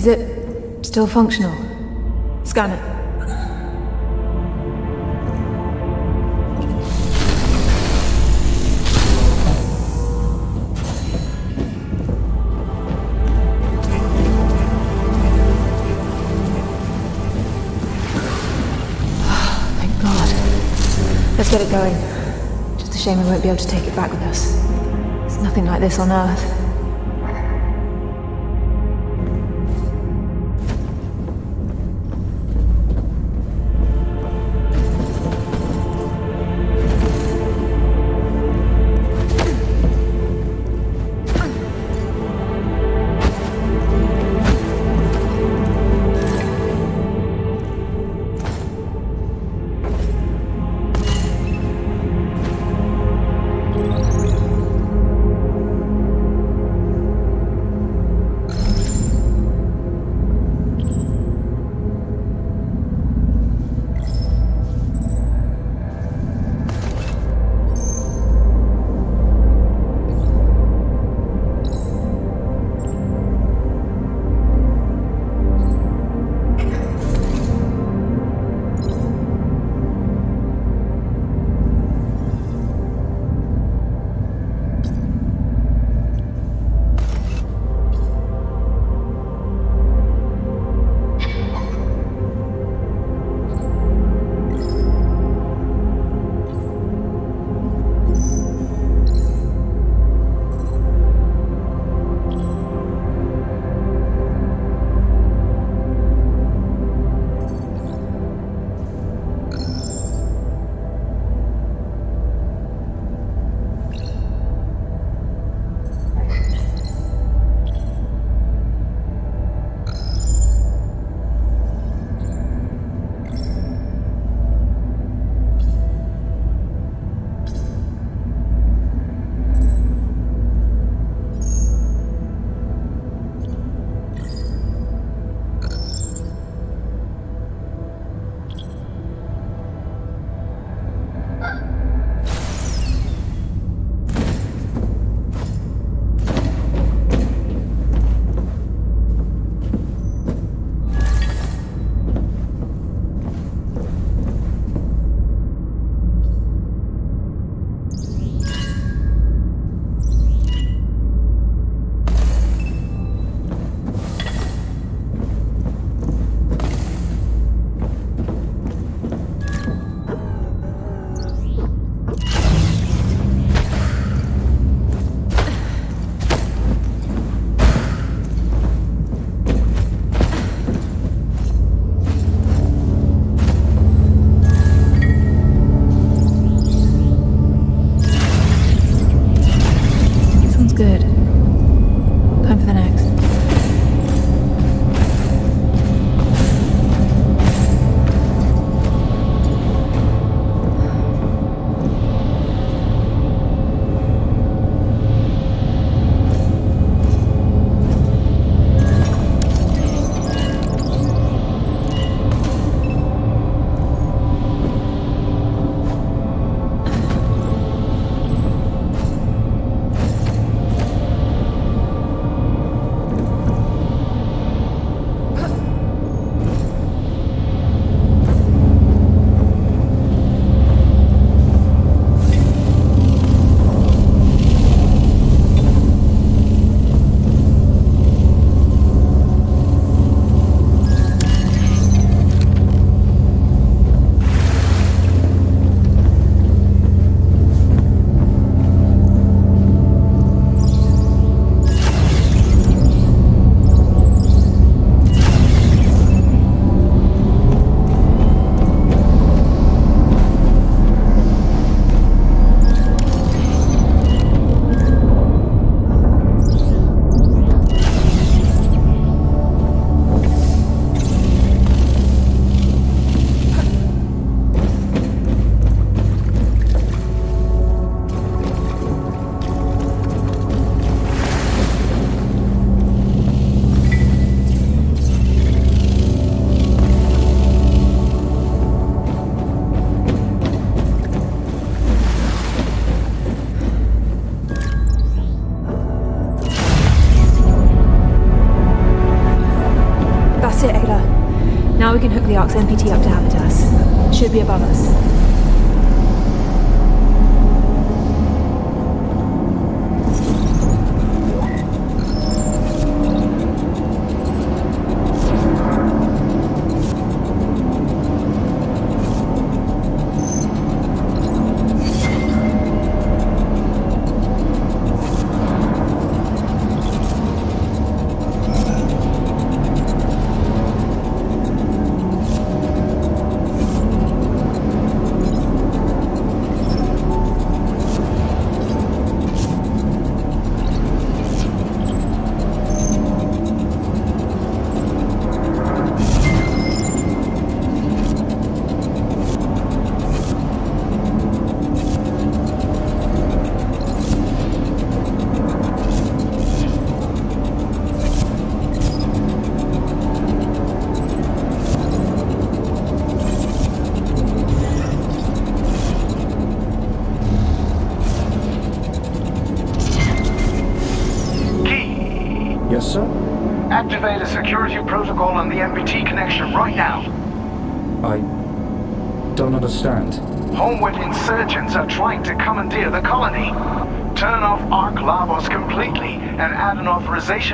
Is it still functional? Scan it. Oh, thank God. Let's get it going. Just a shame we won't be able to take it back with us. There's nothing like this on Earth. Ark's MPT up to Habitas. Should be above us.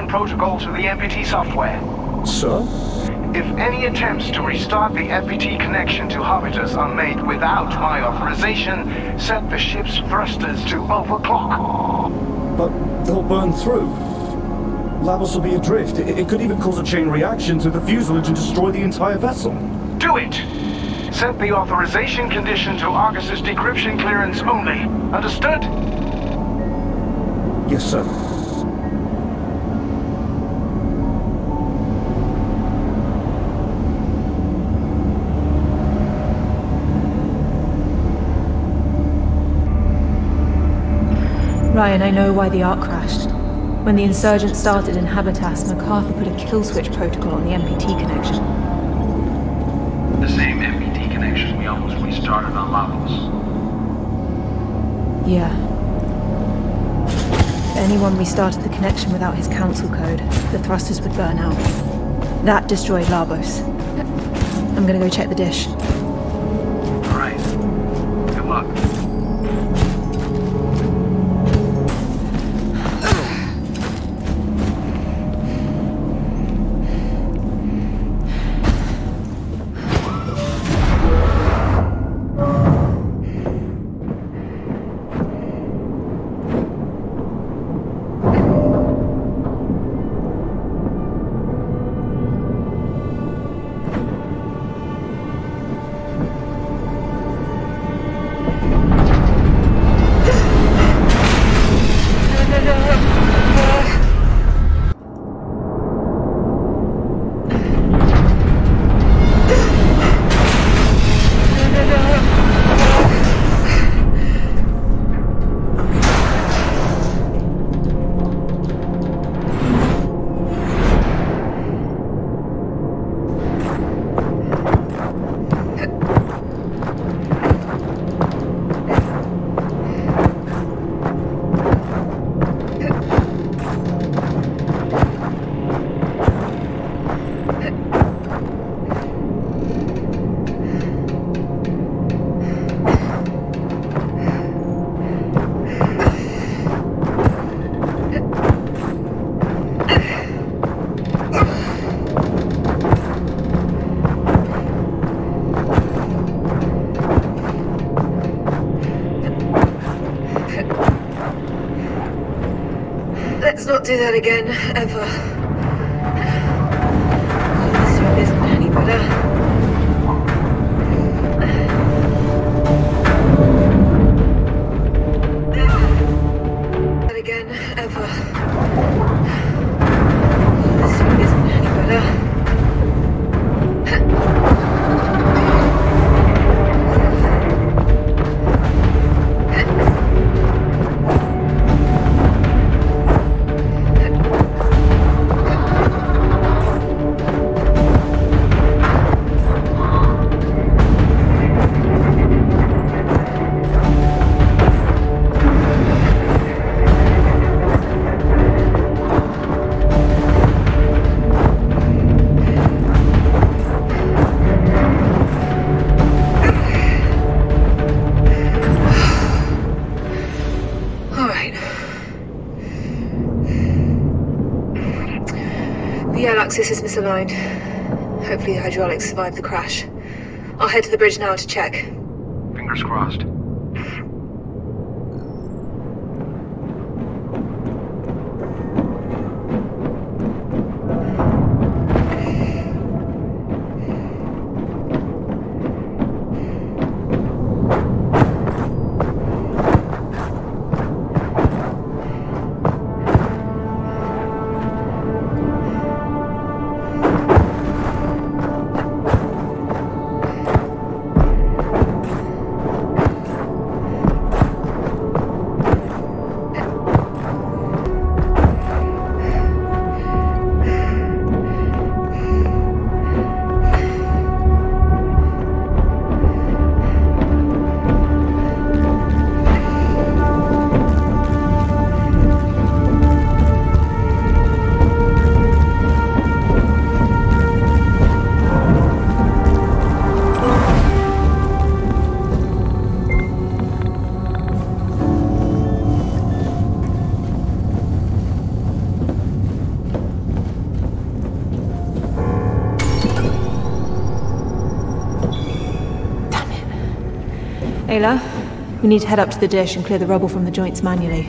Protocol to the MPT software. Sir? If any attempts to restart the MPT connection to Habitas are made without my authorization, set the ship's thrusters to overclock. But they'll burn through. Lavos will be adrift. It could even cause a chain reaction to the fuselage and destroy the entire vessel. Do it! Set the authorization condition to Argus's decryption clearance only. Understood? Yes, sir. Ryan, I know why the Ark crashed. When the insurgents started in Habitas, MacArthur put a kill switch protocol on the MPT connection. The same MPT connection we almost restarted on Lavos. Yeah. If anyone restarted the connection without his council code, the thrusters would burn out. That destroyed Lavos. I'm gonna go check the dish. Do that again, ever. Axis is misaligned. Hopefully the hydraulics survived the crash. I'll head to the bridge now to check. Ayla, we need to head up to the dish and clear the rubble from the joints manually.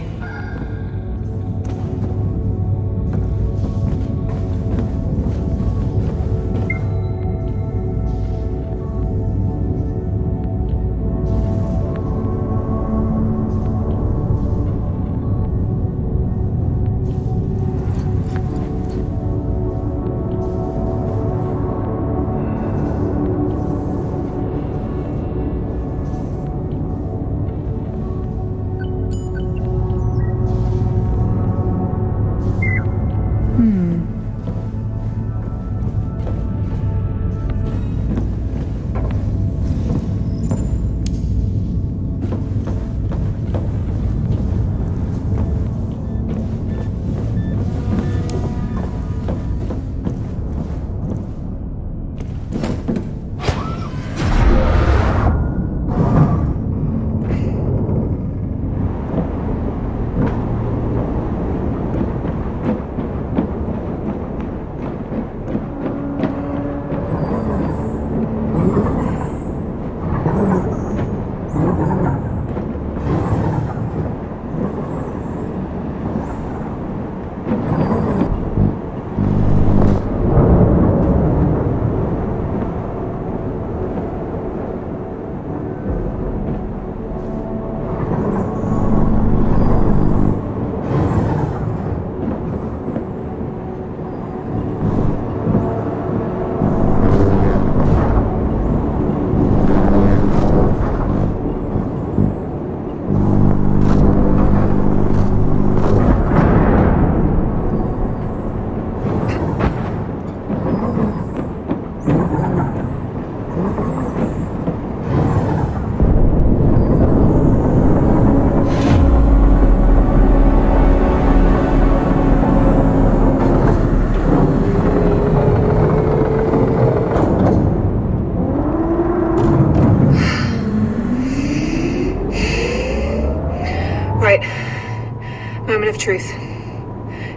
Truth.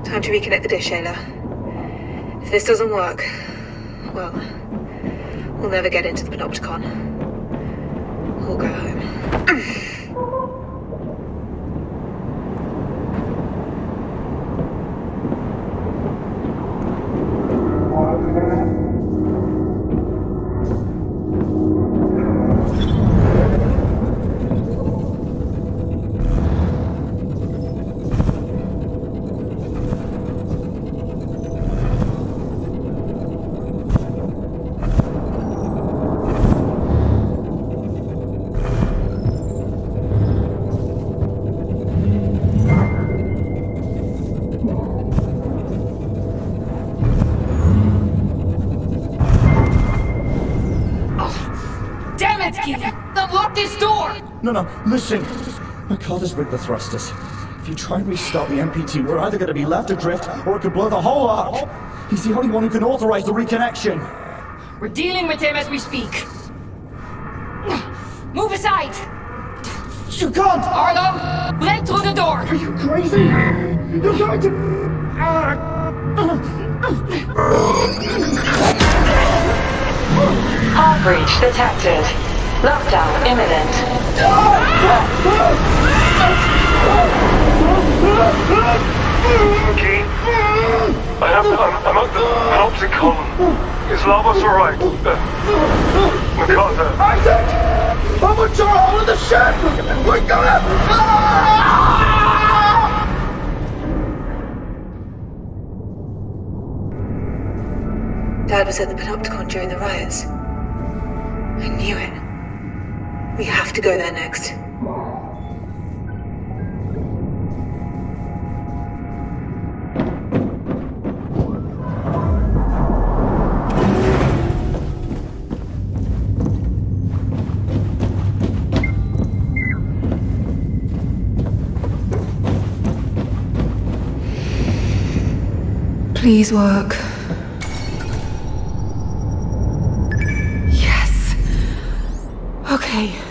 Time to reconnect the dish, Ayla. If this doesn't work, well, we'll never get into the Panopticon. No, no, listen. McCall rigged the thrusters. If you try and restart the MPT, we're either going to be left adrift or it could blow the whole Ark. He's the only one who can authorize the reconnection. We're dealing with him as we speak. Move aside! You can't! Arlo, break through the door! Are you crazy? You're going to... Hard breach detected. Lockdown imminent. Key? I have to, I'm, I'm at the Panopticon. Is Lavos alright? Uh, MacArthur. Isaac! I'm a all in the ship! We're gonna... Ah! Dad was at the Panopticon during the riots. I knew it. We have to go there next. Please work. Okay.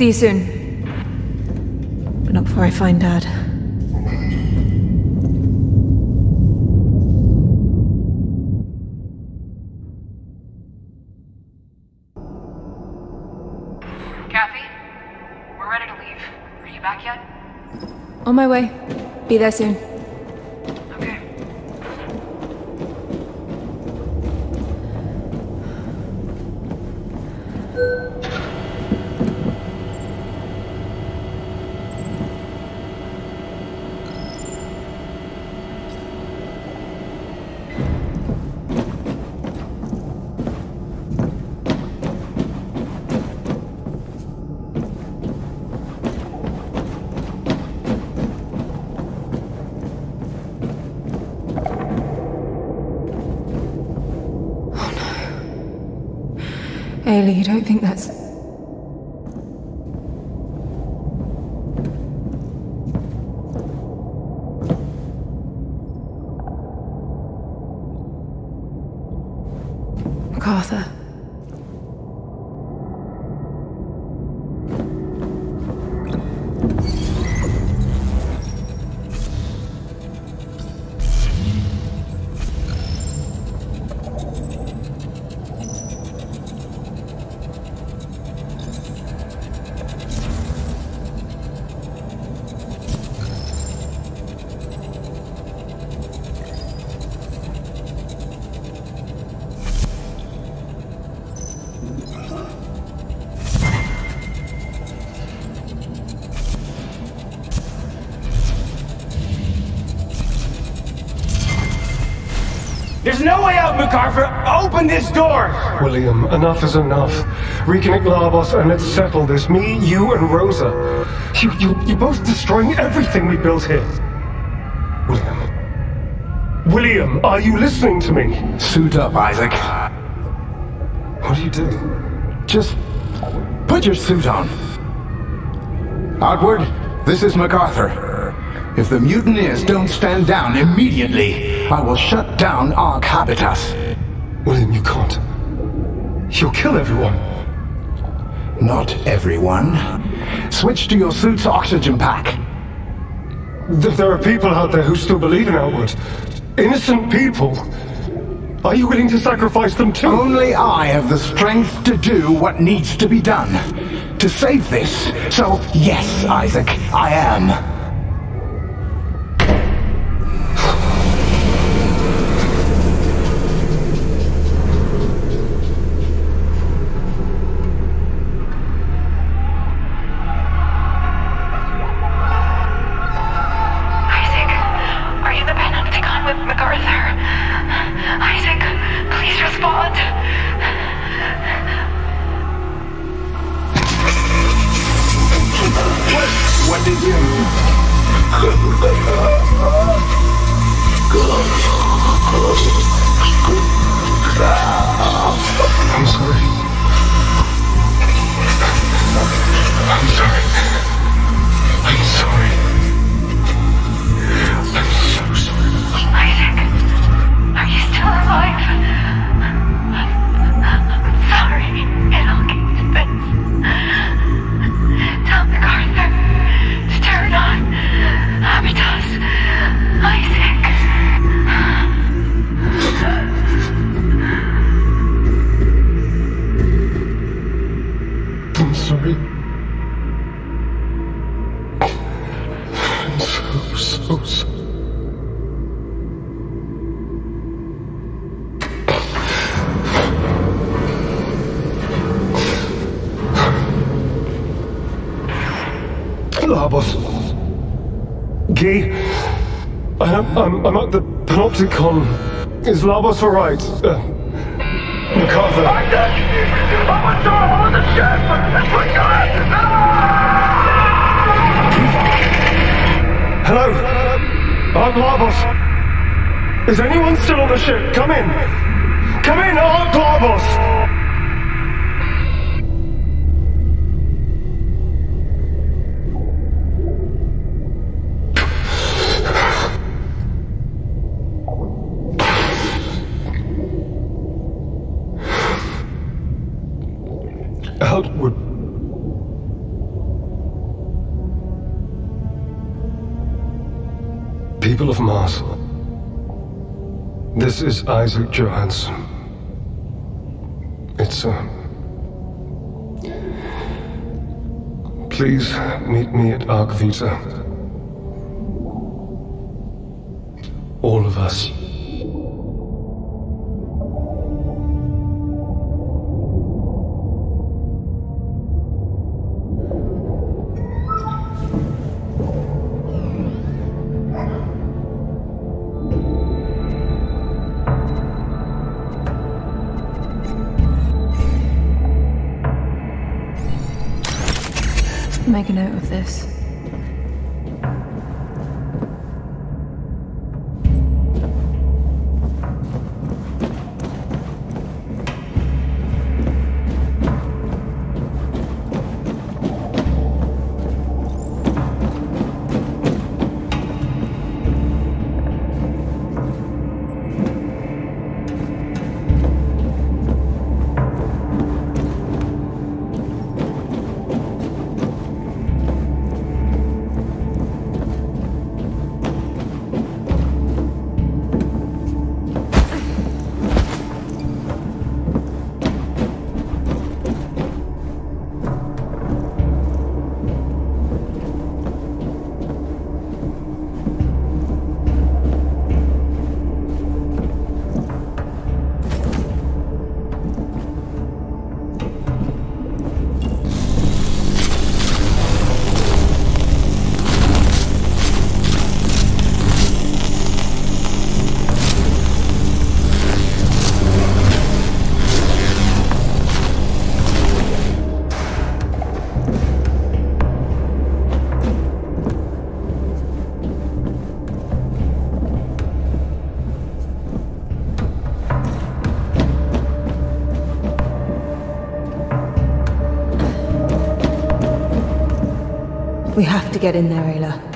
See you soon. But not before I find Dad. Kathy? We're ready to leave. Are you back yet? On my way. Be there soon. You don't think that's. Open this door! William, enough is enough. Reconnect Lavos and let's settle this. Me, you, and Rosa. You, you, you're both destroying everything we built here. William. William, are you listening to me? Suit up, Isaac. What do you do? Just put your suit on. Outward, this is MacArthur. If the mutineers don't stand down immediately, I will shut down Ark Habitas. William, you can't. You'll kill everyone. Not everyone. Switch to your suit's oxygen pack. Th- There are people out there who still believe in Outward. Innocent people. Are you willing to sacrifice them too? Only I have the strength to do what needs to be done. To save this. So, yes, Isaac, I am. was right. Isaac Johanson. It's, uh... Please meet me at Ark Vita. We have to get in there, Ayla.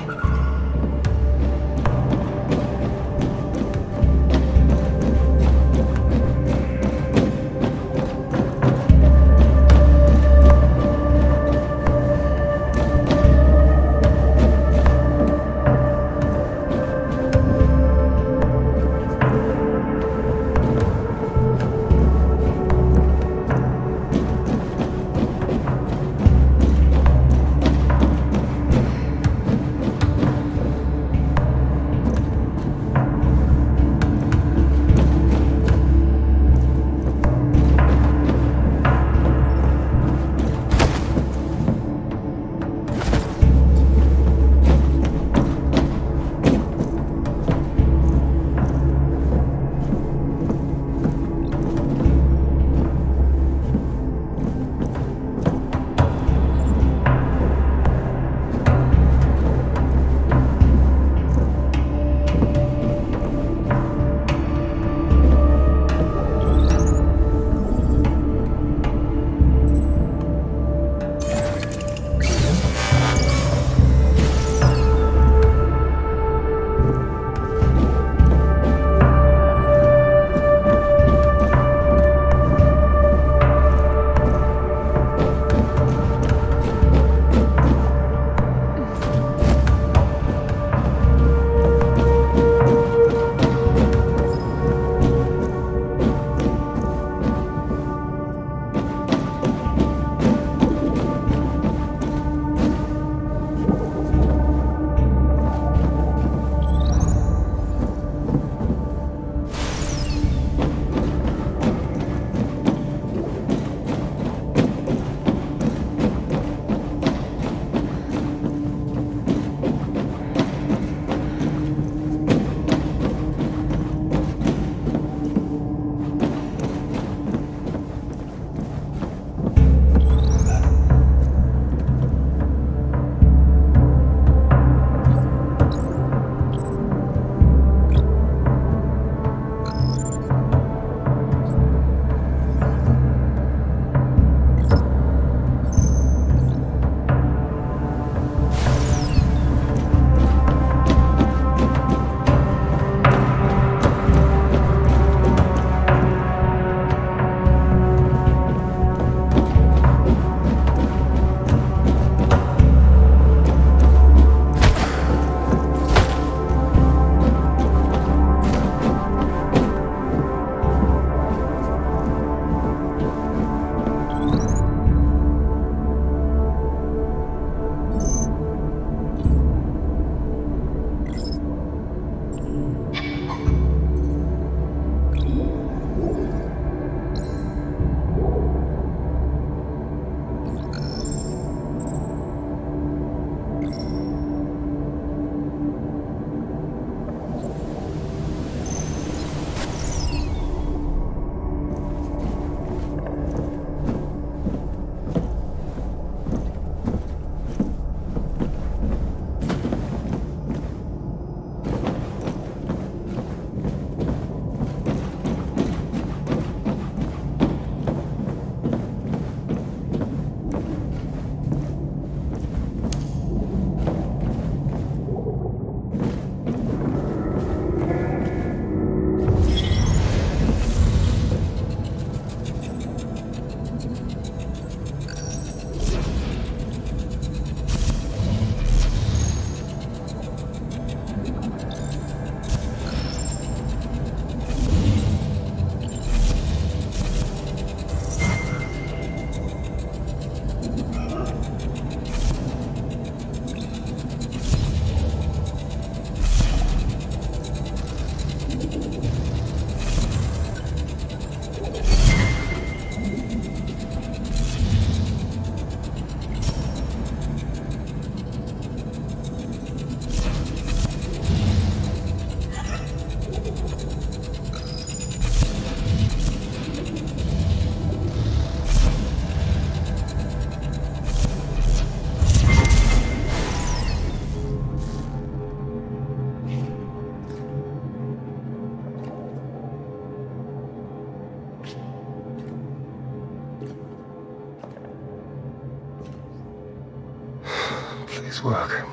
Work.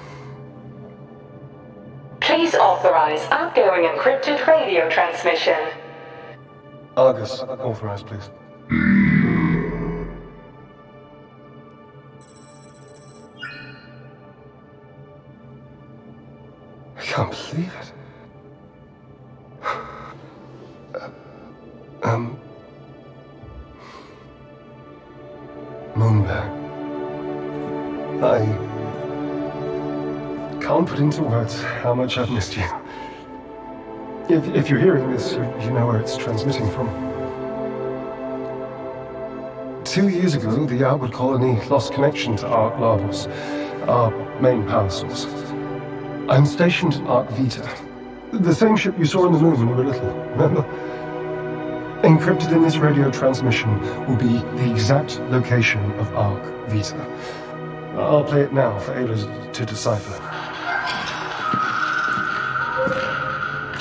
Please authorize outgoing encrypted radio transmission. Argus, authorized, please. I can't believe it. Into words how much I've missed you. If, if you're hearing this, you, know where it's transmitting from. Two years ago, the Outward Colony lost connection to Ark Lavos, our main power source. I'm stationed at Ark Vita, the same ship you saw on the moon when you were little, remember? Encrypted in this radio transmission will be the exact location of Ark Vita. I'll play it now for Ayla to decipher.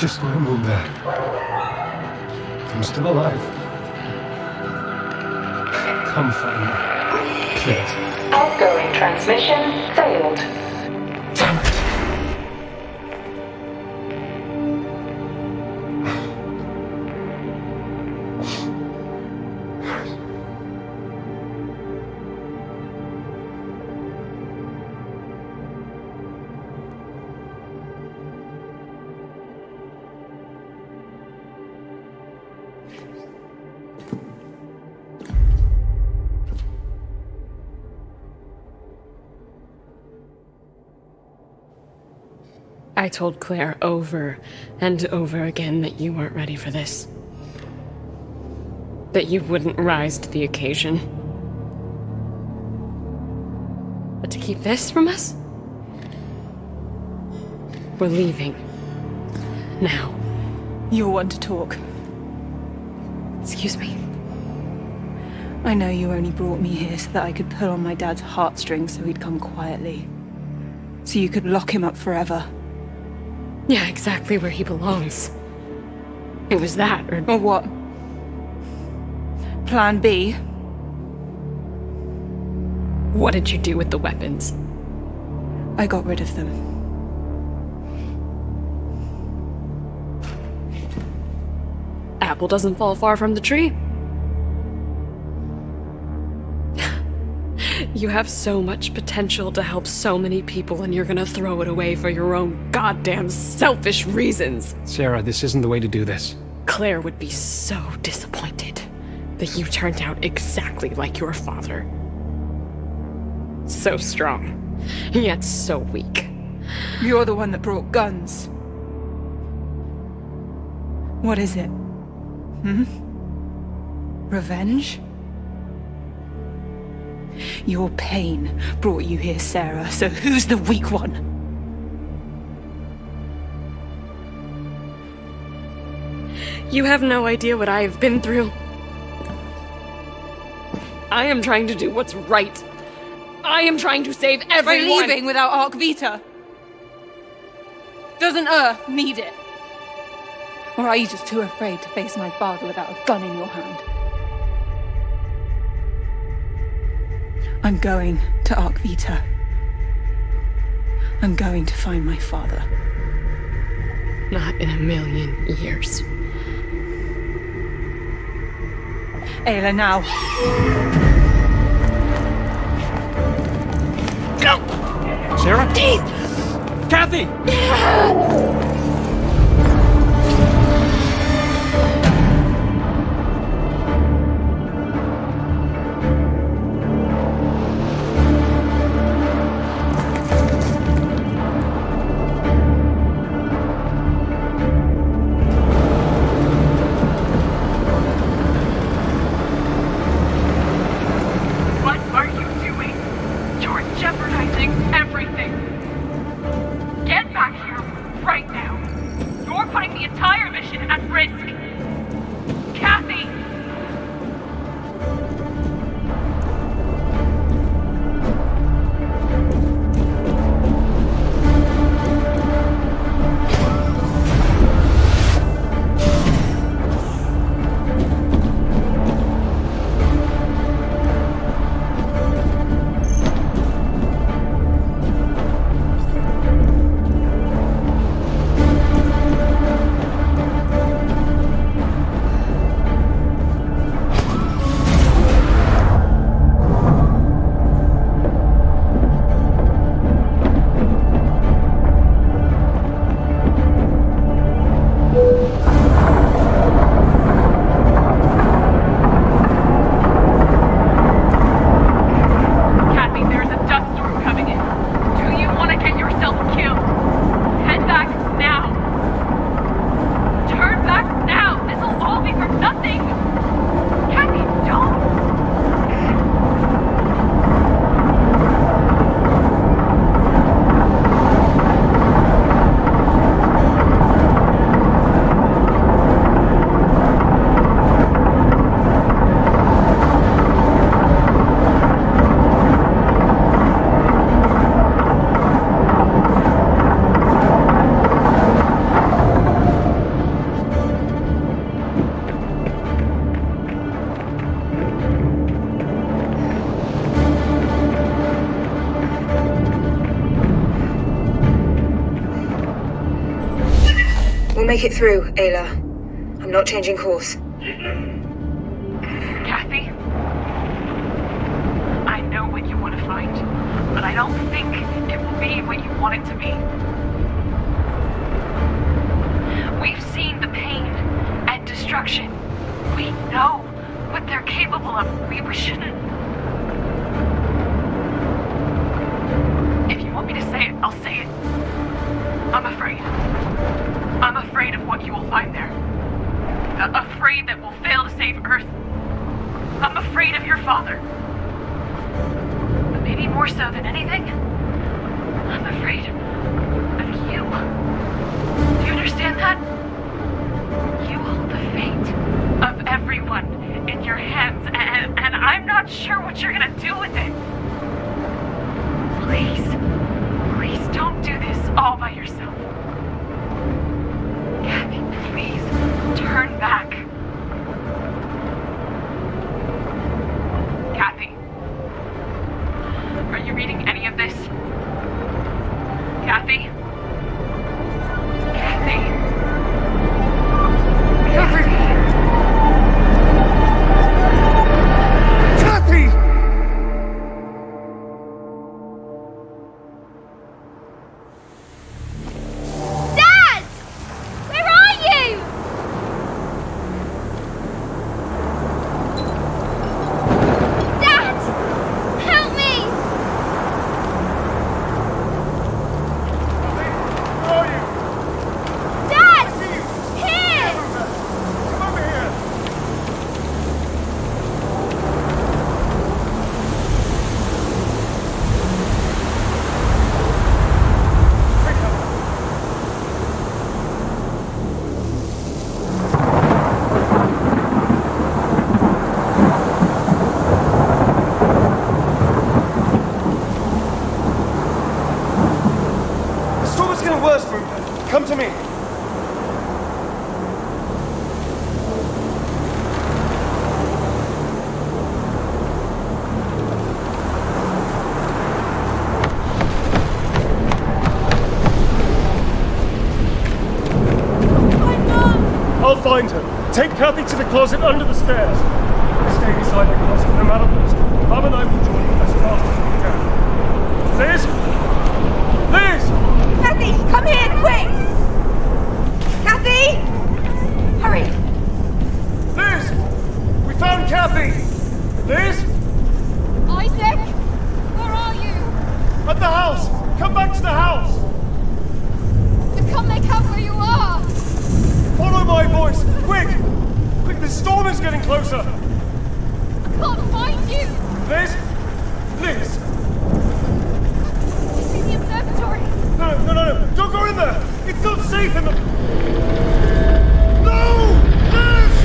Just move back. I'm still alive. Come find me. Please. Outgoing transmission failed. Told Claire over and over again that you weren't ready for this. That you wouldn't rise to the occasion. But to keep this from us? We're leaving. Now. You're one to talk. Excuse me. I know you only brought me here so that I could pull on my dad's heartstrings so he'd come quietly. So you could lock him up forever. Yeah, exactly where he belongs. It was that, or... Or what? Plan B? What did you do with the weapons? I got rid of them. Apple doesn't fall far from the tree. You have so much potential to help so many people, and you're gonna throw it away for your own goddamn selfish reasons. Sarah, this isn't the way to do this. Claire would be so disappointed that you turned out exactly like your father. So strong, yet so weak. You're the one that brought guns. What is it? Hmm? Revenge? Your pain brought you here, Sarah, so who's the weak one? You have no idea what I have been through. I am trying to do what's right. I am trying to save everyone. By leaving without Ark Vita? Doesn't Earth need it? Or are you just too afraid to face my father without a gun in your hand? I'm going to Ark Vita. I'm going to find my father. Not in a million years. Ayla, now. Go! Sarah? Teeth! Kathy! Make it through, Ayla. I'm not changing course. Find her. Take Kathy to the closet under the stairs. Stay beside the closet no matter what. Mum and I will join you as fast as we can. Liz! Liz! Kathy, come here, quick! Kathy! Hurry! Liz! We found Kathy! Liz? Isaac! Where are you? At the house! Come back to the house! My voice! Quick! Quick, the storm is getting closer! I can't find you! Liz? Liz! It's in the observatory! No, no, no, no! Don't go in there! It's not safe in the... No! Liz!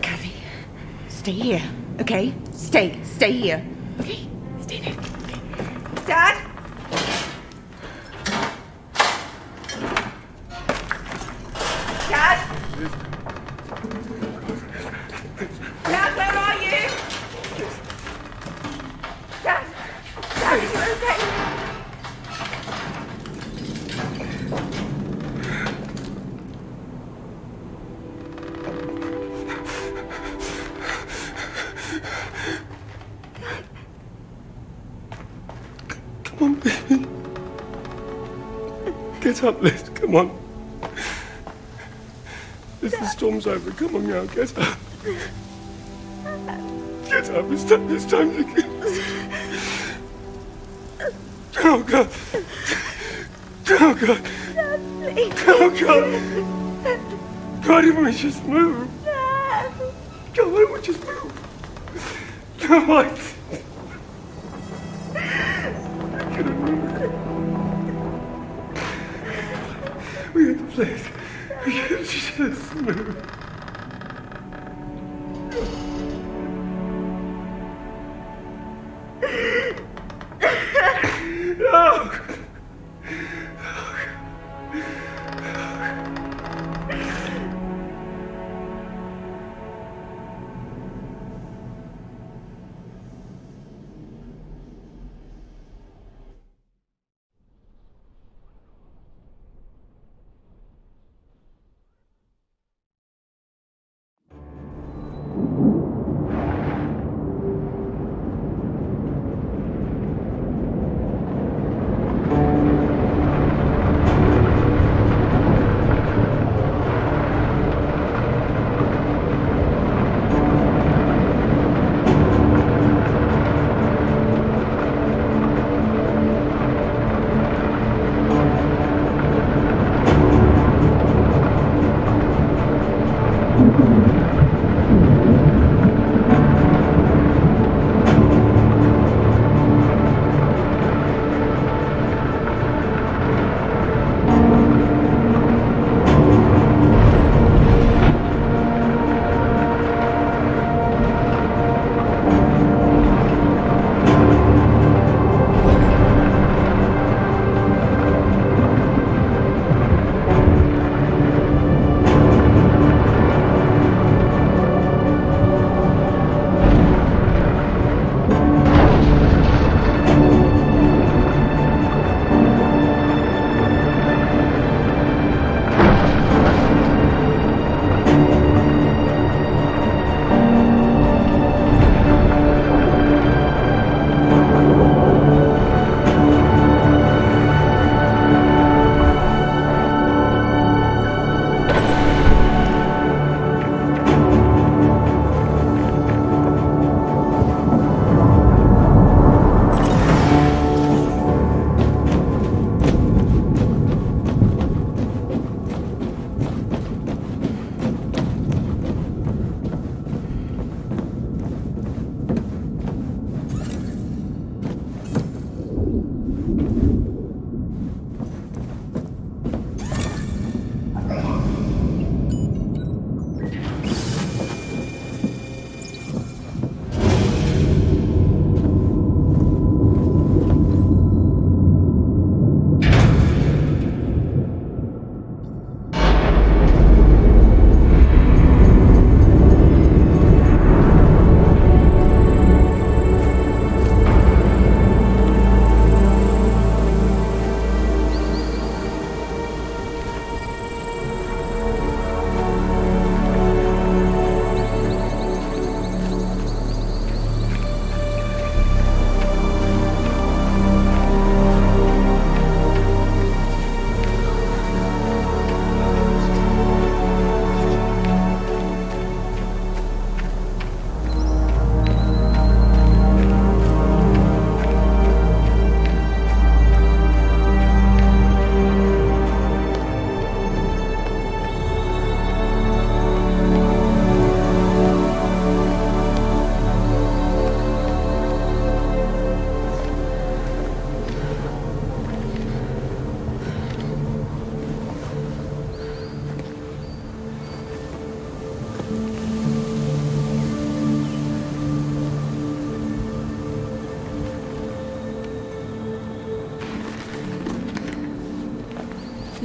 Kathy, stay here, okay? Stay, stay here. Okay? Up, Liz. Come on. Liz, the storm's over. Come on now, get up. Get up. It's time, it's time to get... Oh, God. Oh, God. Oh, God. God, if we just move. Oh.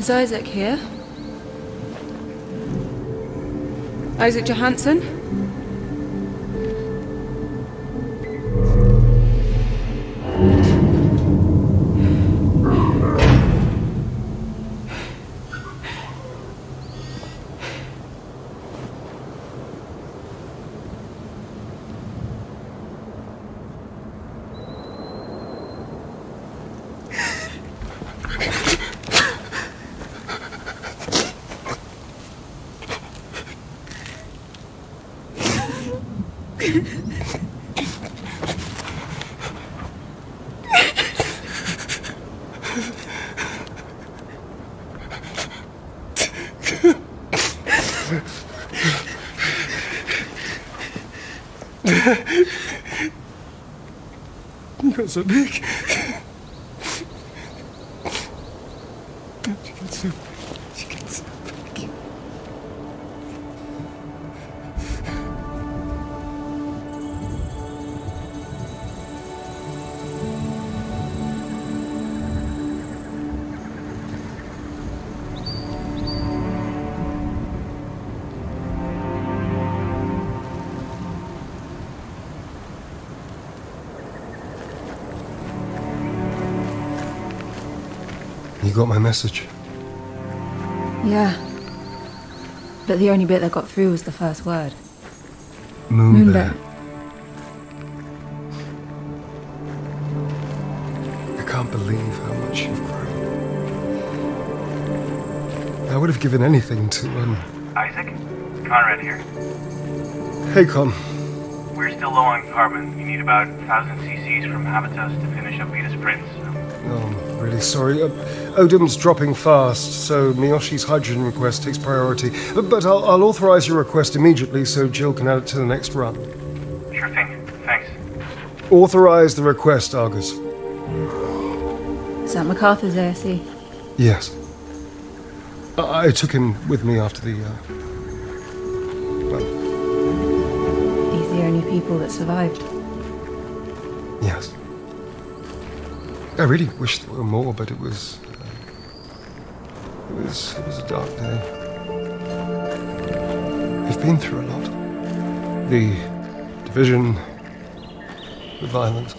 Is Isaac here? Isaac Johanson? So big. You got my message. Yeah. But the only bit that got through was the first word. Moonbear. I can't believe how much you've grown. I would have given anything to, um... Isaac? Conrad here. Hey, Con. We're still low on carbon. You need about 1,000 cc's from Habitus to finish up Venus Prince. Sorry. Uh, Odim's dropping fast, so Miyoshi's hydrogen request takes priority. But, but I'll, I'll authorize your request immediately so Jill can add it to the next run. Sure thing. Thanks. Authorize the request, Argus. Is that MacArthur's ASE? Yes. I, I took him with me after the, uh... Well. He's the only people that survived. Yes. I really wish there were more, but it was... Uh, it was... it was a dark day. We've been through a lot. The division, the violence.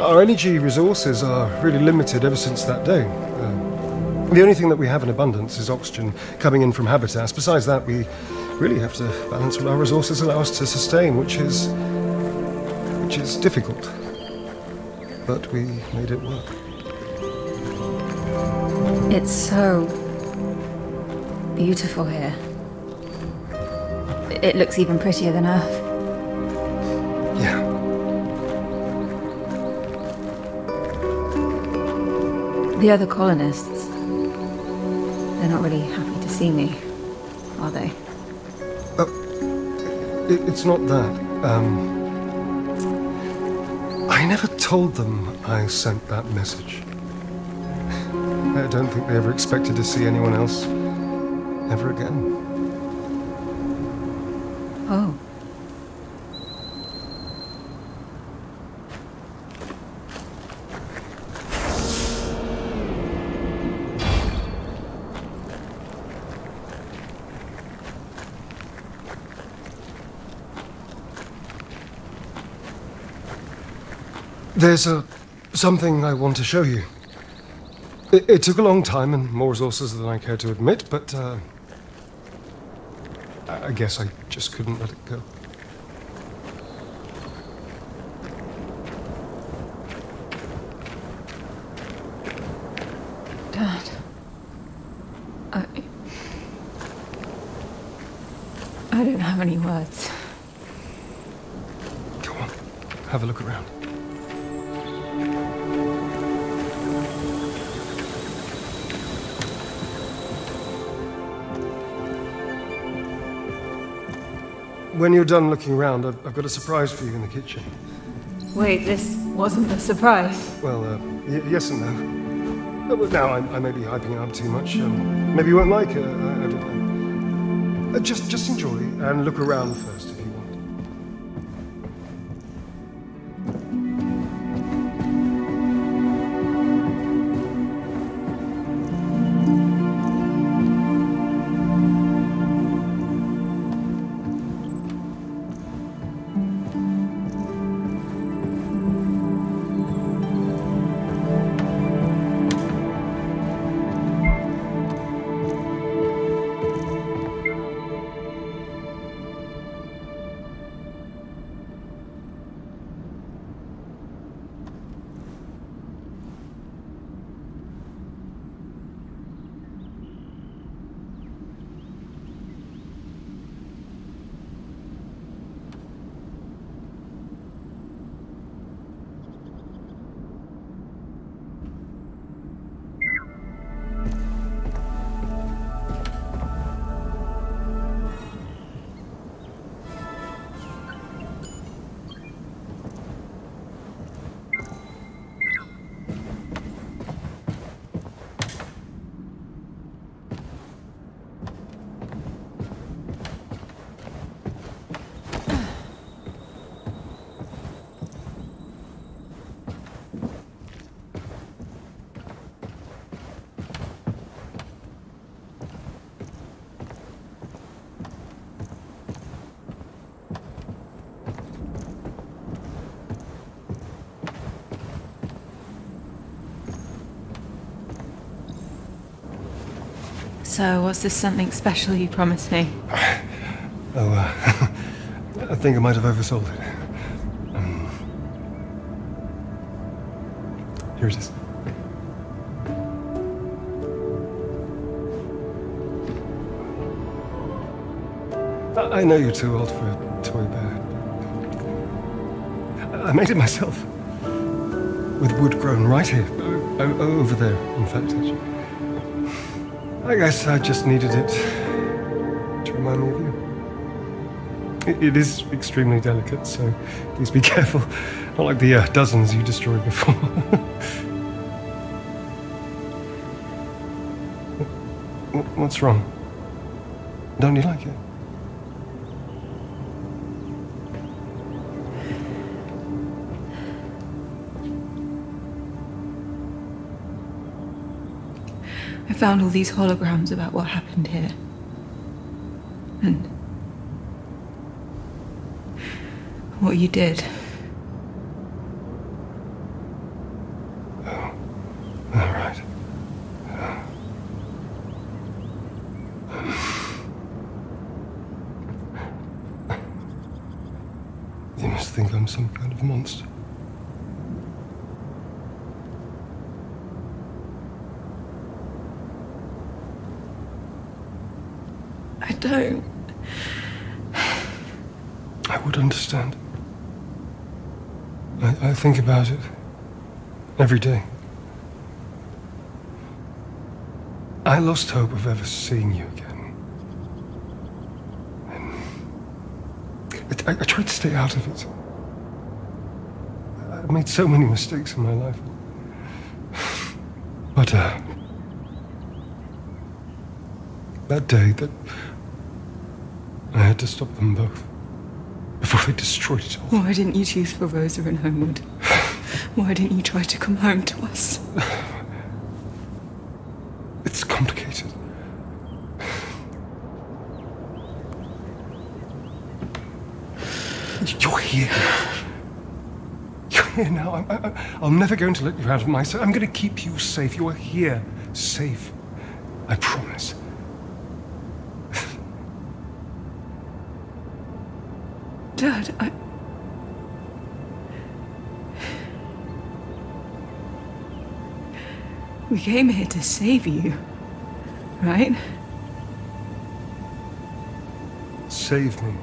Our energy resources are really limited ever since that day. Uh, the only thing that we have in abundance is oxygen coming in from habitats. Besides that, we really have to balance what our resources allow us to sustain, which is... which is difficult but we made it work. It's so beautiful here. It looks even prettier than Earth. Yeah. The other colonists, they're not really happy to see me, are they? Uh, it, it's not that. Um, told them I sent that message. I don't think they ever expected to see anyone else ever again. Oh. There's a something I want to show you. It, it, took a long time and more resources than I care to admit, but uh, I, guess I just couldn't let it go. Dad. I. I don't have any words. Go on, have a look around. When you're done looking around, I've, I've, got a surprise for you in the kitchen. Wait, this wasn't a surprise. Well, uh, yes and no. Uh, now, I, I, may be hyping it up too much. Um, maybe you won't like it. I, I don't know. Uh, just, just enjoy and look around first So, was this something special you promised me? Oh, uh, I think I might have oversold it. Um, here it is. I know you're too old for a toy bear. I made it myself. With wood grown right here. Over there, in fact. I guess I just needed it to remind me of you. It, it is extremely delicate, so please be careful. Not like the uh, dozens you destroyed before. What's wrong? Don't you like it? Found all these holograms about what happened here. And what you did. Oh, all right. You must think I'm some kind of monster. I don't. I would understand. I, I think about it every day. I lost hope of ever seeing you again. And I, I tried to stay out of it. I've made so many mistakes in my life. But, uh, that day that I to stop them both before they destroyed it all. Why didn't you choose for Rosa and Homewood? Why didn't you try to come home to us? It's complicated. You're here. You're here now. I'm, I, I'm never going to let you out of my sight. I'm going to keep you safe. You are here, safe. I promise. We came here to save you, right? Save me.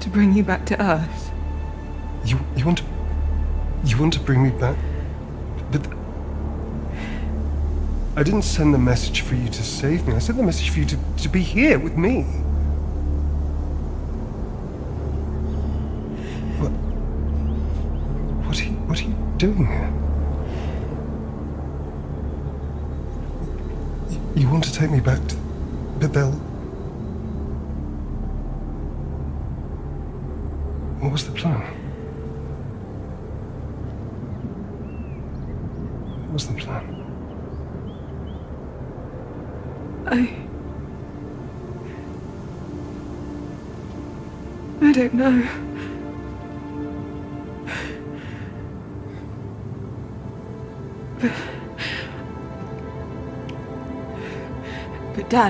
To bring you back to Earth. You, you want to, you want to bring me back, but I didn't send the message for you to save me. I sent the message for you to, to be here with me. What, what are you, what are you doing here? You, you want to take me back to, they'll. What was the plan? What was the plan? I. I don't know.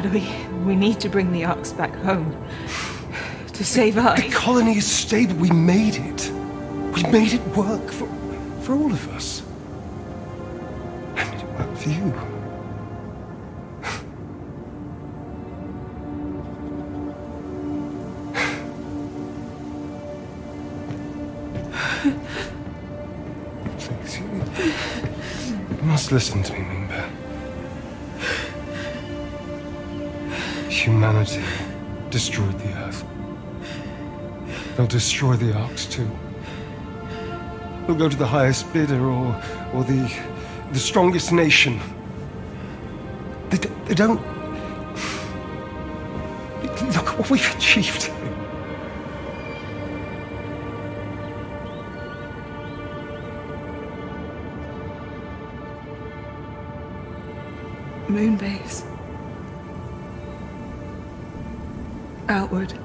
Dad, we, we need to bring the Arks back home. To save us. The colony is stable. We made it. We made it work for, for all of us. I made it work for you. Please, you, you must listen to me, Moonbear. Humanity destroyed the Earth. They'll destroy the Arks too. They'll go to the highest bidder or, or the, the strongest nation. They, they don't. Look at what we've achieved. Moonbase. Outward.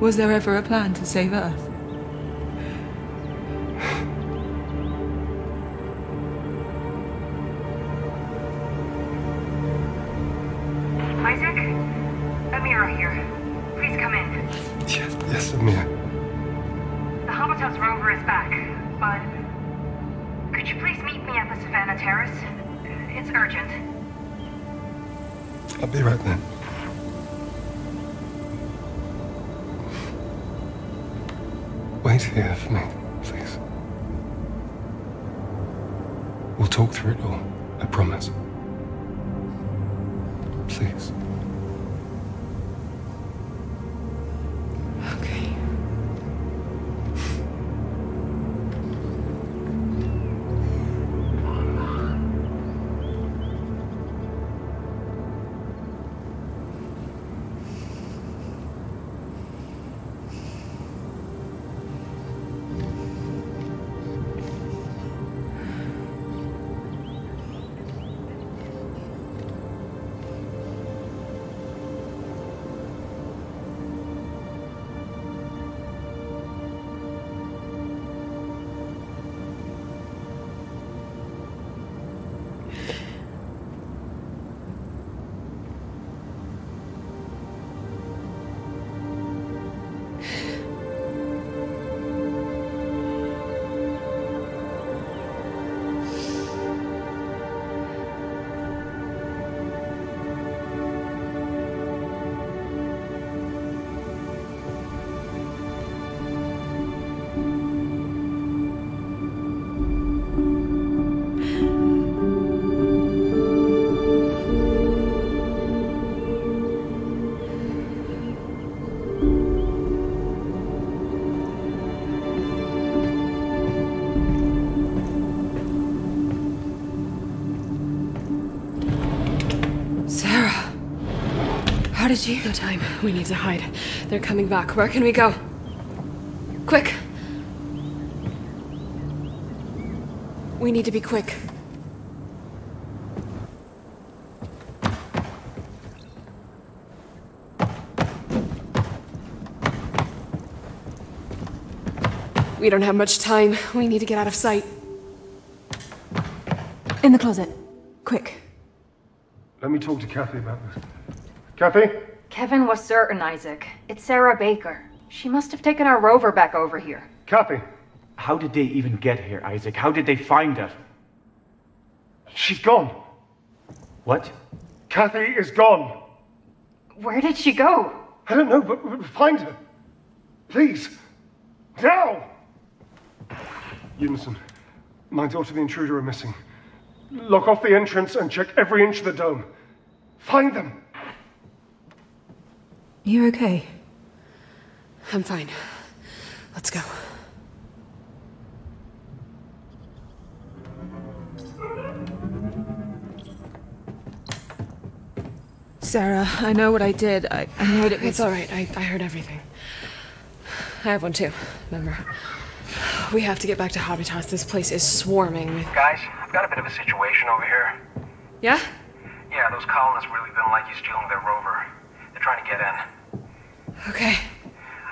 Was there ever a plan to save Earth? How did you. No time. We need to hide. They're coming back. Where can we go? Quick! We need to be quick. We don't have much time. We need to get out of sight. In the closet. Quick. Let me talk to Kathy about this. Kathy? Kevin was certain, Isaac. It's Sarah Baker. She must have taken our rover back over here. Kathy? How did they even get here, Isaac? How did they find us? She's gone. What? Kathy is gone. Where did she go? I don't know, but but find her. Please. Now! Unison, my daughter the intruder are missing. Lock off the entrance and check every inch of the dome. Find them. You okay? I'm fine. Let's go. Sarah, I know what I did. I, I know it was. It's alright. I, I heard everything. I have one too, remember? We have to get back to Habitas. This place is swarming with. Guys, I've got a bit of a situation over here. Yeah? Yeah, those colonists really don't like you stealing their rover. They're trying to get in. Okay.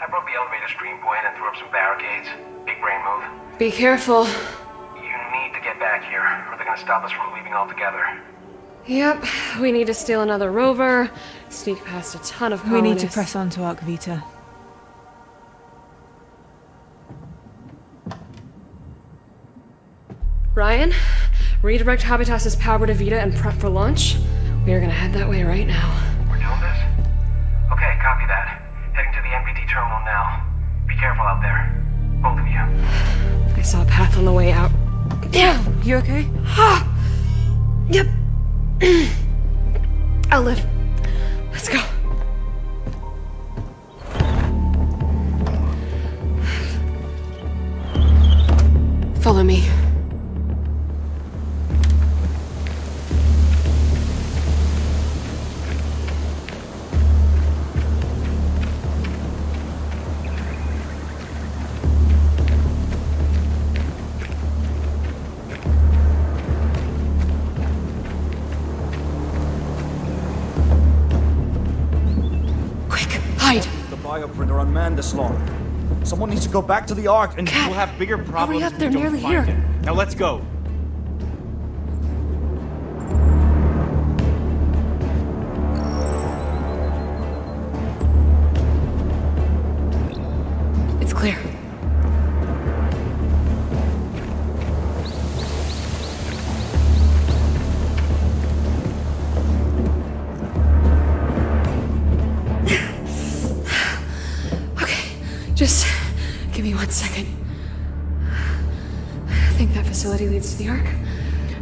I broke the elevator stream point and threw up some barricades. Big brain move. Be careful. You need to get back here, or they're gonna stop us from leaving altogether. Yep. We need to steal another rover, sneak past a ton of We need to press on to Ark Vita. Ryan, redirect Habitas's power to Vita and prep for launch. We are gonna head that way right now. We're doing this? Okay, copy that. Heading to the NPT terminal now. Be careful out there. Both of you. I saw a path on the way out. Yeah. You okay? Ah. Yep. I'll live. Let's go. Follow me. Hide. The bioprinter unmanned this long. Someone needs to go back to the Ark and We'll have bigger problems up, if they're we don't nearly find here. it. Now let's go.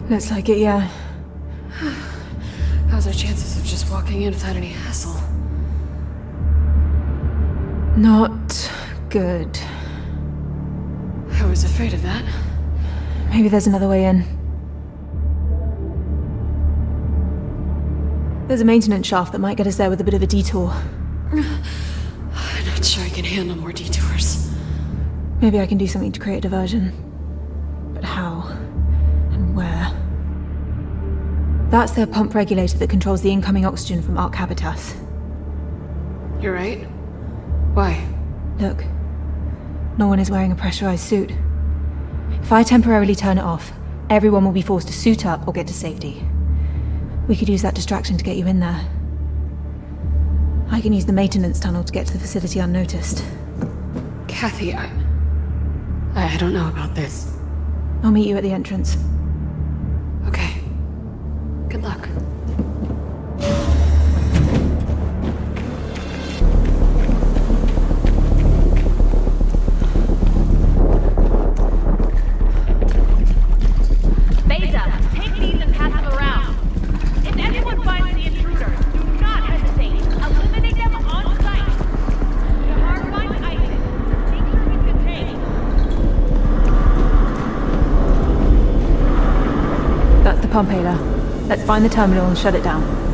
Looks like it, yeah. How's our chances of just walking in without any hassle? Not good. I was afraid of that. Maybe there's another way in. There's a maintenance shaft that might get us there with a bit of a detour. I'm not sure I can handle more detours. Maybe I can do something to create a diversion. That's their pump regulator that controls the incoming oxygen from Ark Habitas. You're right. Why? Look. No one is wearing a pressurized suit. If I temporarily turn it off, everyone will be forced to suit up or get to safety. We could use that distraction to get you in there. I can use the maintenance tunnel to get to the facility unnoticed. Kathy, I. I don't know about this. I'll meet you at the entrance. Find the terminal and shut it down.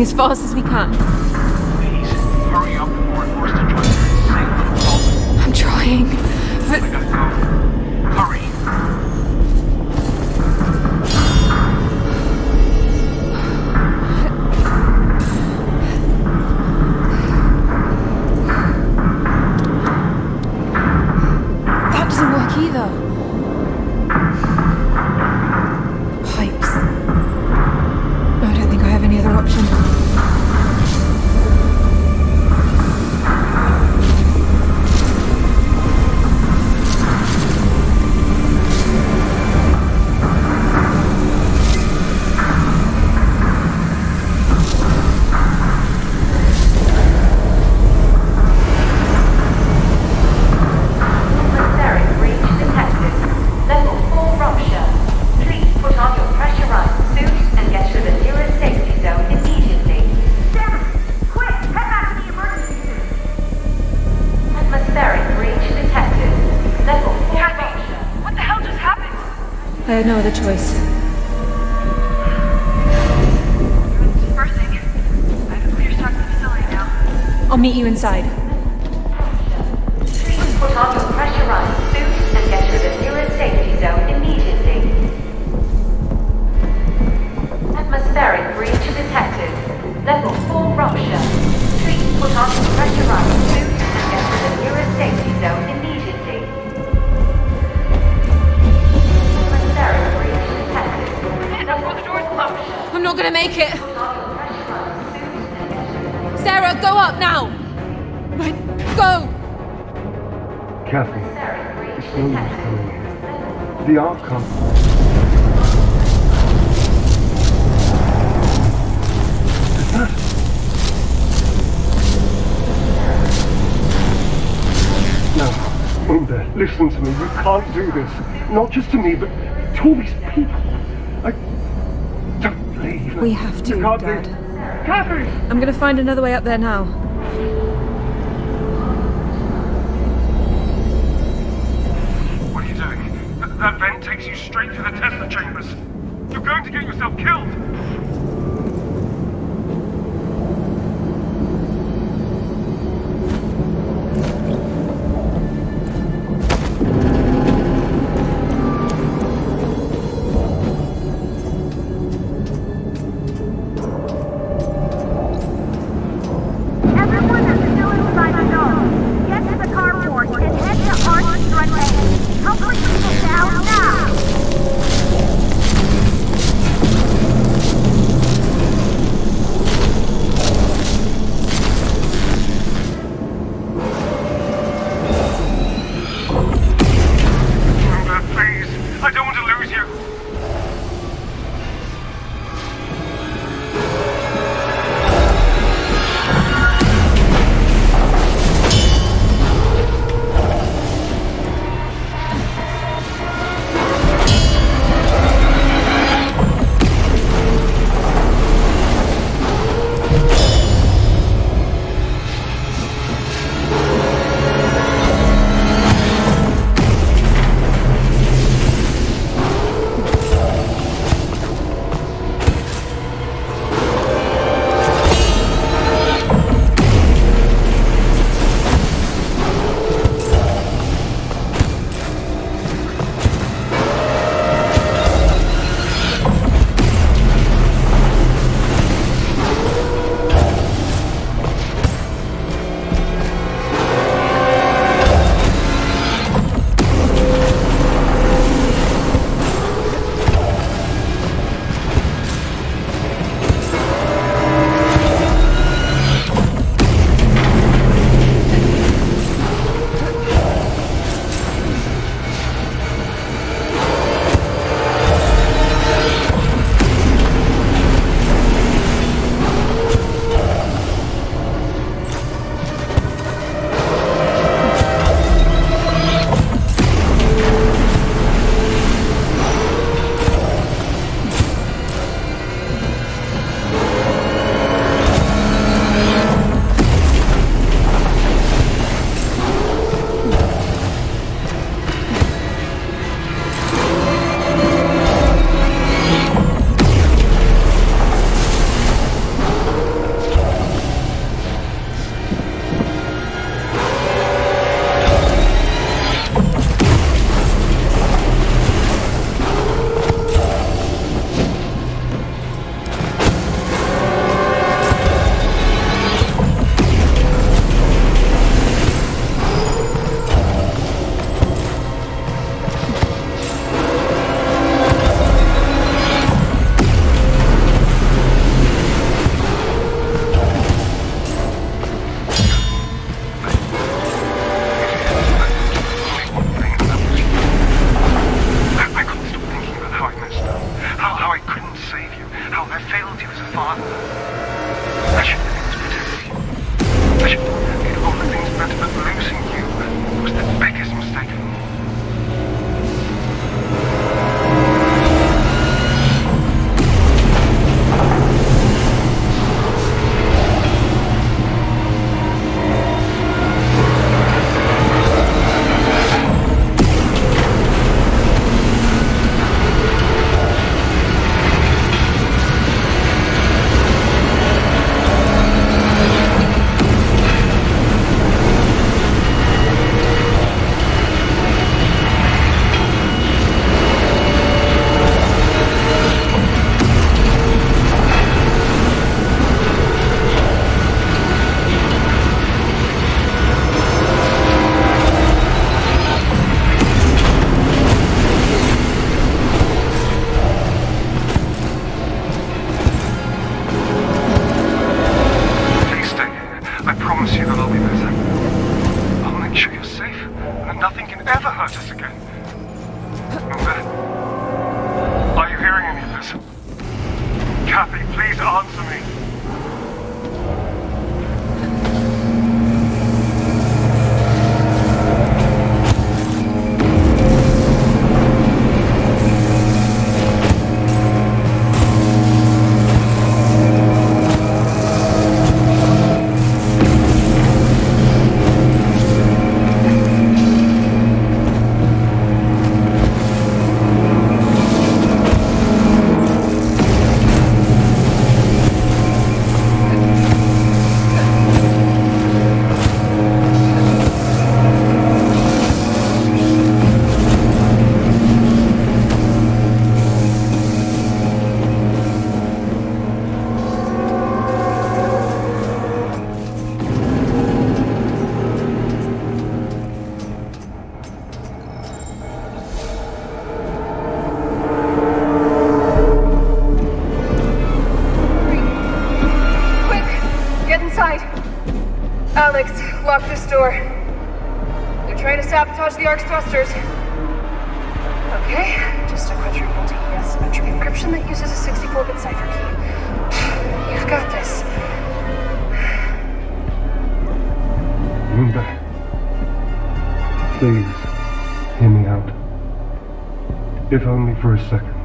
Going as fast as Choice. We have to, Dad. Copy. I'm gonna find another way up there now. What are you doing? Th that vent takes you straight to the Tesla chambers. You're going to get yourself killed! Alex, lock this door. They're trying to sabotage the Ark's thrusters. Okay, just a quadruple asymmetric encryption that uses a 64-bit cipher key. You've got this. Linda, please, hear me out. If only for a second.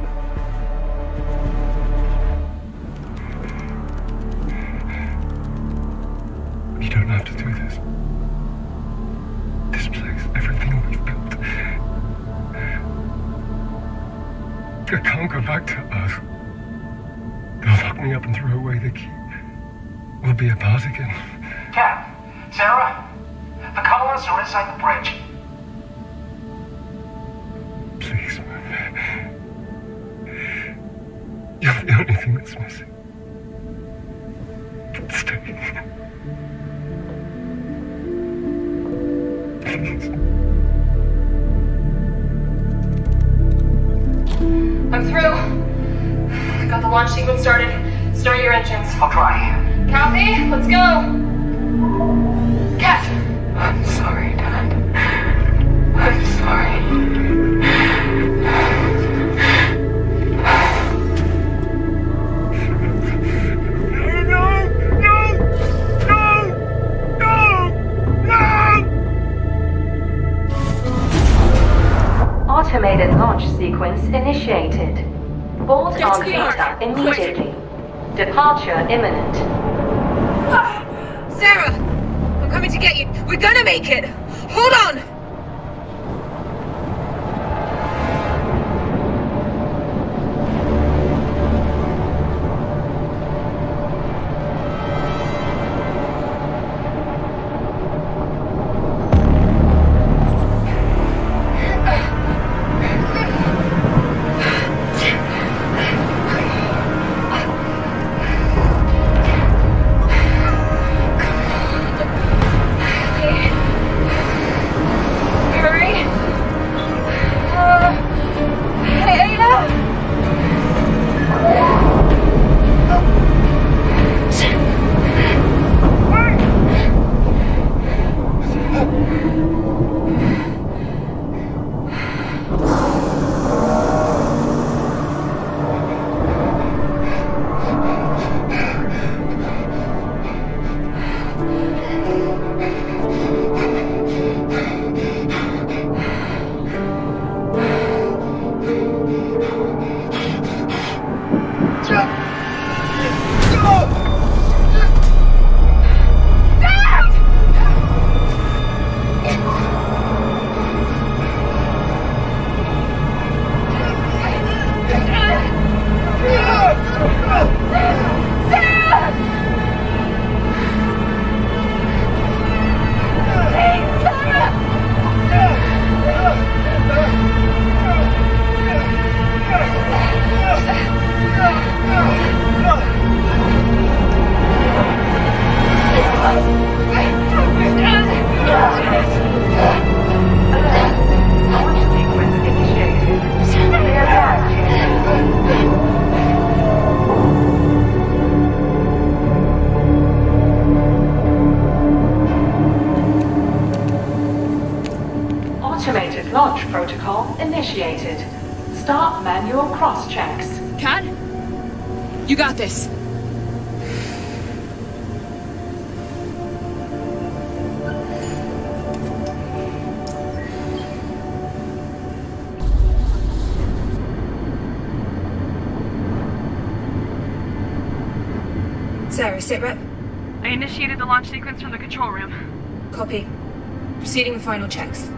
final checks.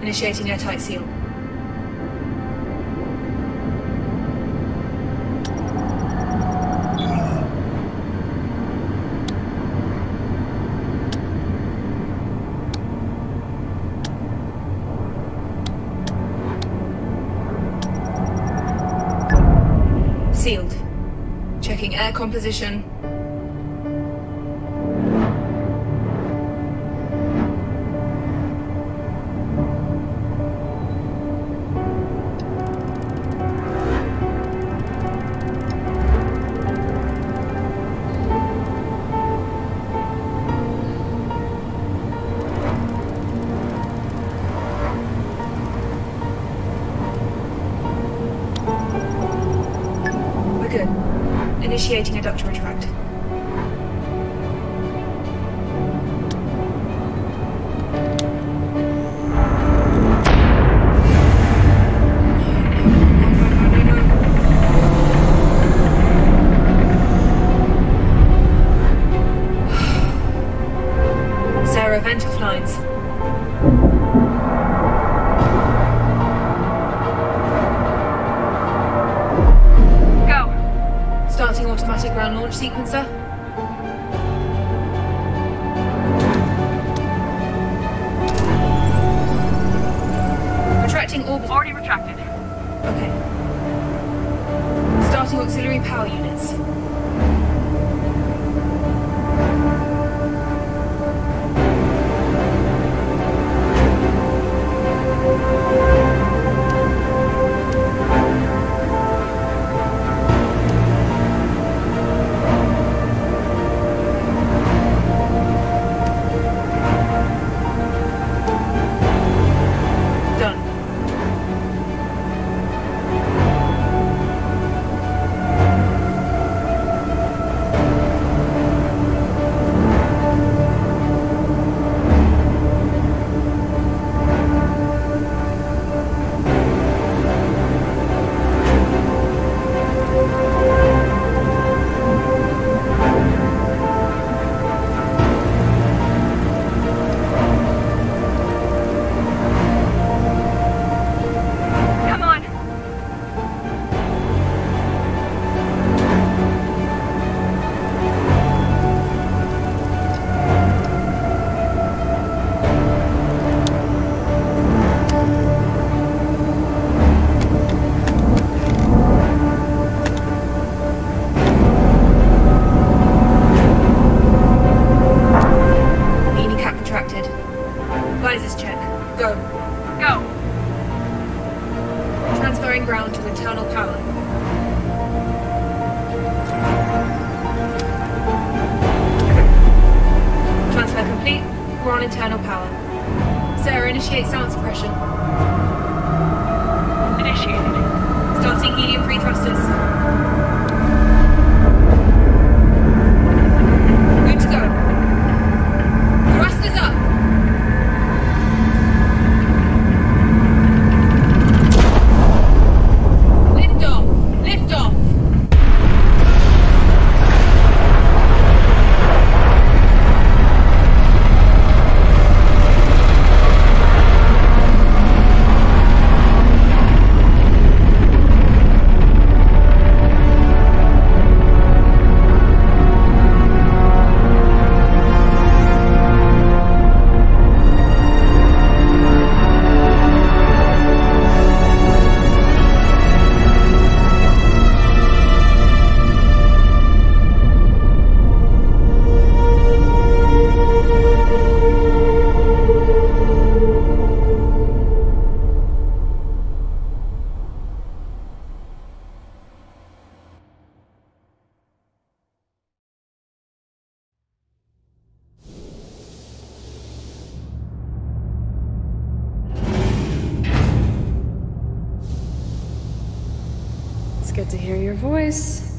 Initiating airtight seal. Sealed. Checking air composition, Retracting orbit. Already retracted. Okay. Starting auxiliary power units. Voice.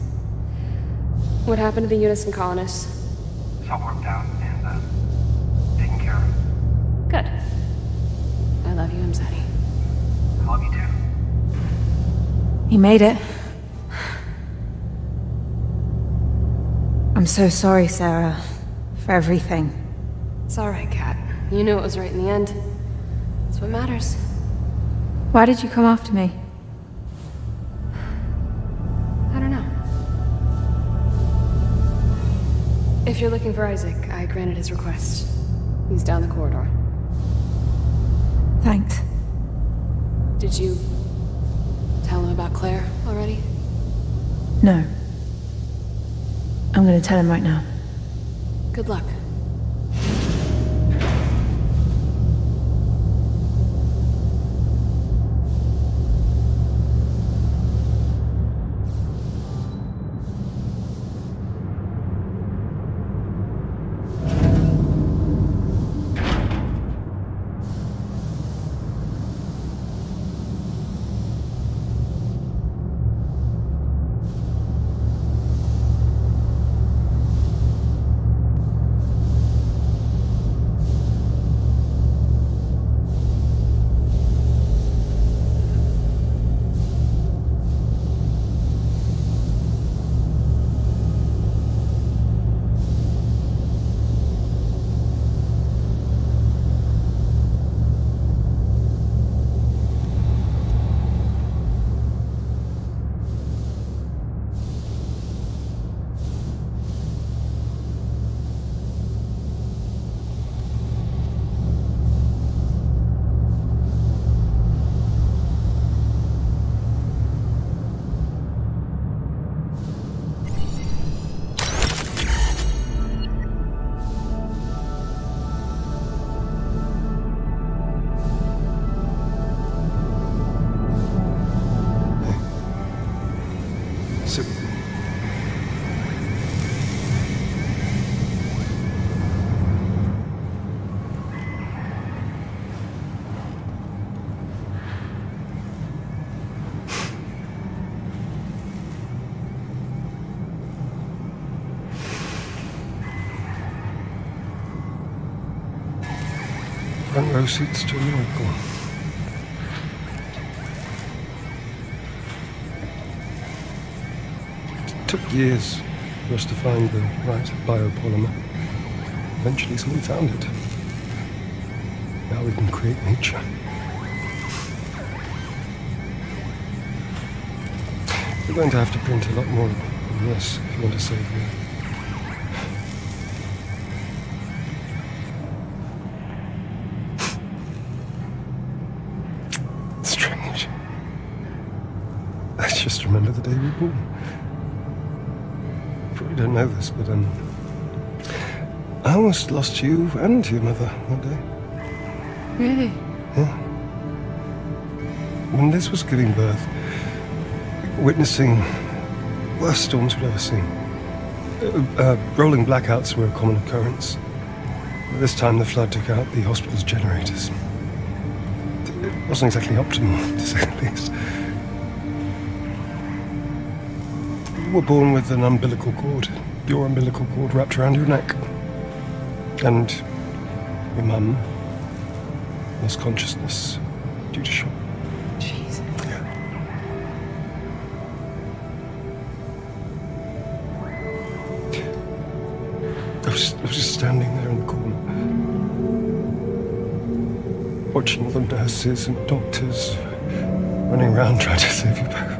What happened to the Unison colonists? It's all worked out and uh, taken care of. Good. I love you, Imzadi. I love you too. He made it. I'm so sorry, Sarah, for everything. It's alright, Kat. You knew it was right in the end. That's what matters. Why did you come after me? You're looking for Isaac, I granted his request. He's down the corridor. Thanks. Did you tell him about Claire already? No. I'm gonna tell him right now. Good luck. Front row seats to miracle. It took years for us to find the right biopolymer. Eventually, somebody found it. Now we can create nature. We're going to have to print a lot more of this if you want to save the just remember the were born. You probably don't know this, but um, I almost lost you and your mother that day. Really? Yeah. When Liz was giving birth, witnessing worst storms we'd ever seen. Uh, uh, rolling blackouts were a common occurrence. This time the flood took out the hospital's generators. It wasn't exactly optimal, to say the least. Were born with an umbilical cord, your umbilical cord wrapped around your neck. And your mum lost consciousness due to shock. Jesus. I was, I was just standing there in the corner, watching all the nurses and doctors running around trying to save you both.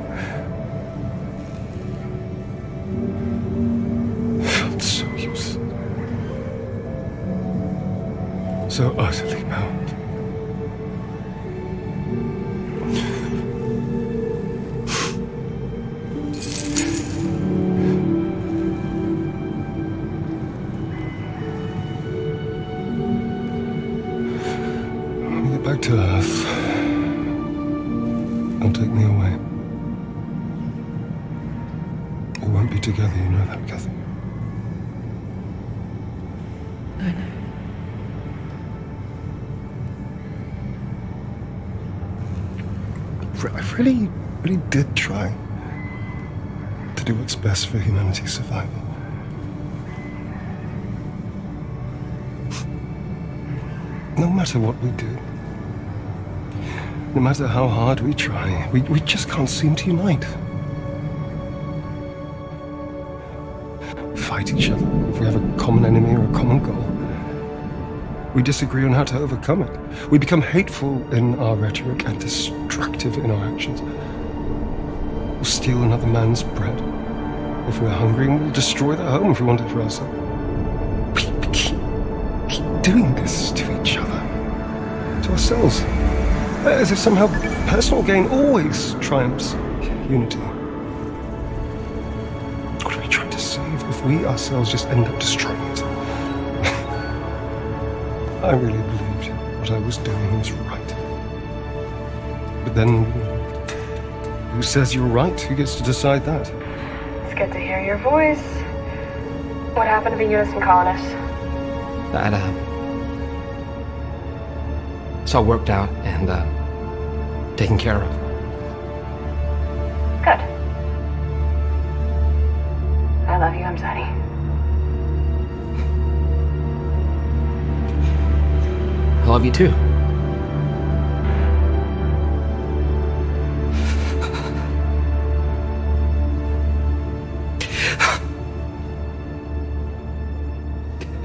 Matter how hard we try, we, we just can't seem to unite. Fight each other if we have a common enemy or a common goal. We disagree on how to overcome it. We become hateful in our rhetoric and destructive in our actions. We'll steal another man's bread if we're hungry, we'll destroy their home if we want it for ourselves. We keep, keep doing this to each other, to ourselves, as if somehow personal gain always triumphs unity. What are we trying to save if we ourselves just end up destroying it? I really believed what I was doing was right. But then, who says you're right? Who gets to decide that? It's good to hear your voice. What happened to the Unison colonists? That, uh. It's all worked out and, uh. taken care of. Good. I love you, Amzadi. I love you too.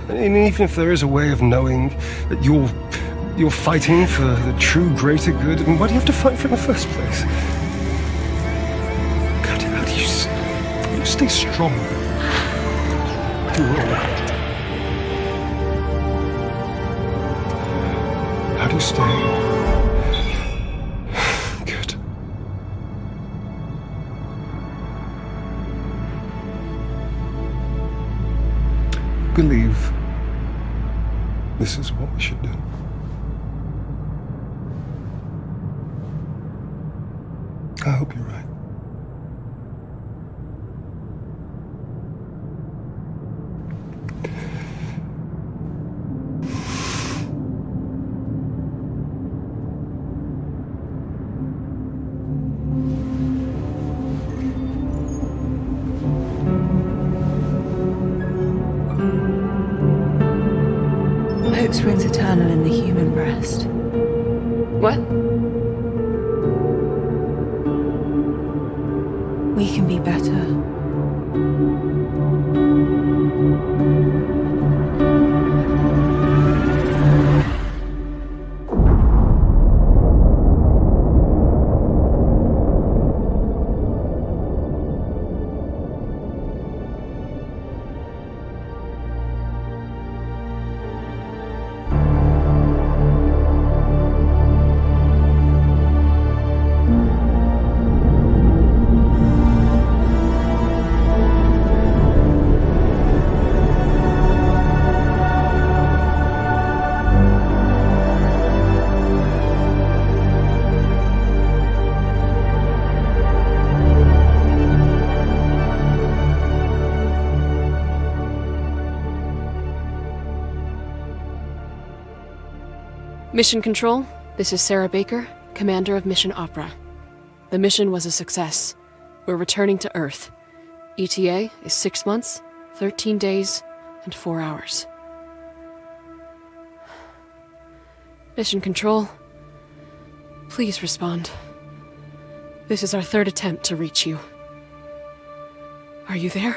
And even if there is a way of knowing that you're you're fighting for the true greater good, and why do you have to fight for it in the first place? God, how do you, how do you stay strong? through all that? How do you stay? Good. Believe this is what we should Mission Control, this is Sarah Baker, Commander of Mission Opera. The mission was a success. We're returning to Earth. ETA is six months, 13 days, and four hours. Mission Control, please respond. This is our third attempt to reach you. Are you there?